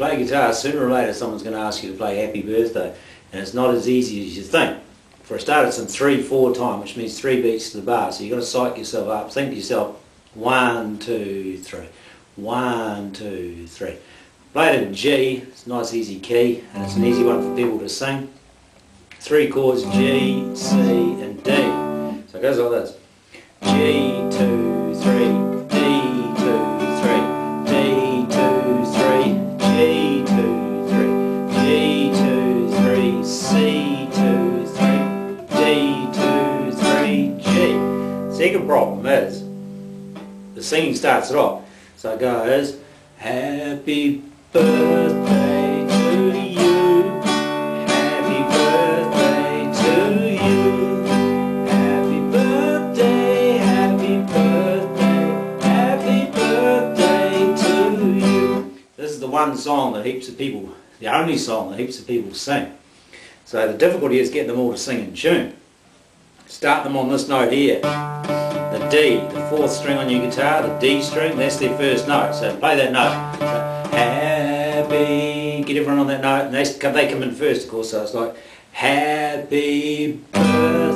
play guitar, sooner or later someone's going to ask you to play Happy Birthday. And it's not as easy as you think. For a start, it's in 3-4 time, which means three beats to the bar. So you've got to psych yourself up. Think to yourself, one, two, three. One, two, three. Play it in G, it's a nice easy key, and it's an easy one for people to sing. Three chords, G, C, and D. So it goes like this. Second problem is, the singing starts it off. So it goes, Happy birthday to you. Happy birthday to you. Happy birthday, happy birthday, happy birthday to you. This is the one song that heaps of people, the only song that heaps of people sing. So the difficulty is getting them all to sing in tune. Start them on this note here. The D, the fourth string on your guitar, the D string, that's their first note. So play that note. So, happy, get everyone on that note, and they, they come in first, of course, so it's like, happy birthday.